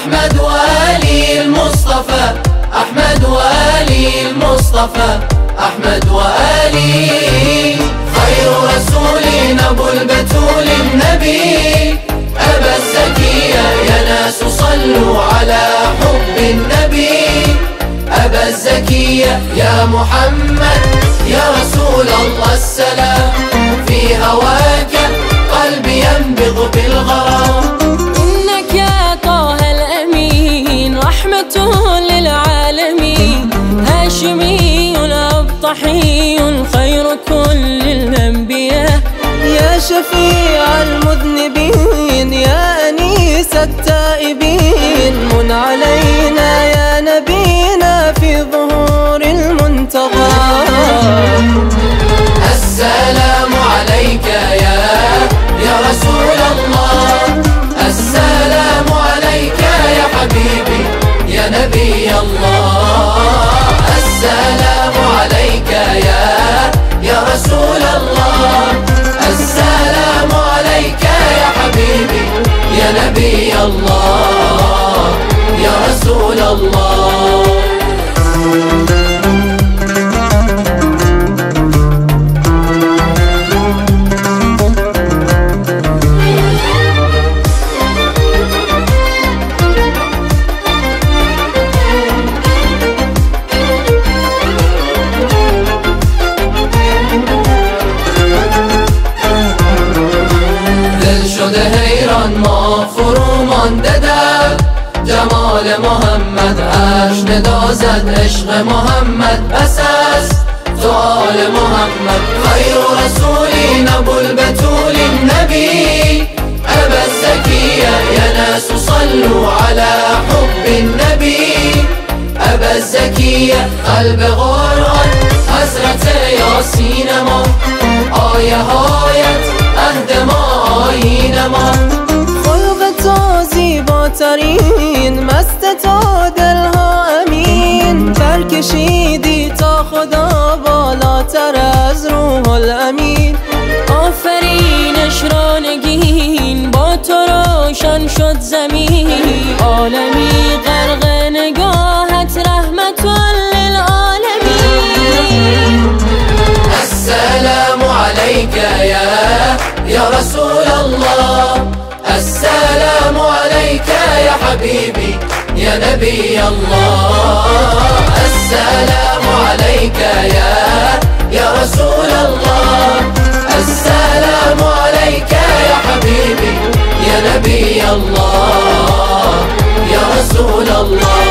أحمد وآلي المصطفى أحمد وآلي المصطفى أحمد وآلي. خير رسول أبو البتول النبي أبا الزكية يا ناس صلوا على حب النبي. أبا الزكية يا محمد أبطحي خير كل الأنبياء. يا شفيع المذنبين يا أنيس التائبين من علينا نبي الله يا مانده در جمال محمد عشق دازد عشق محمد بس است سؤال محمد. خیر رسول ابو البتول النبي ابا الزكية يا ناس صلوا على حب النبي ابا الزكية قلب قرآن زیباترین مست تو دلها امین. برکشیدی تا خدا بالاتر از روح الامین. آفرینش را نگین با تو روشن شد زمین. عليك يا حبيبي يا نبي الله السلام عليك يا يا رسول الله. السلام عليك يا حبيبي يا نبي الله يا رسول الله.